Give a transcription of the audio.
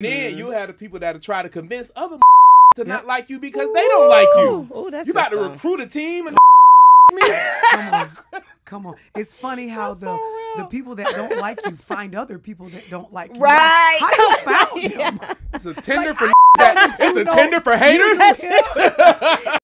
Then mm-hmm. you have the people that try to convince other to not like you because they don't like you. Ooh, that's You about to recruit a team and? Come on, come on. It's funny how the the people that don't like you find other people that don't like you. Right. How you found them? It's a Tinder Like, for that. It's a know- for haters.